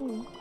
嗯。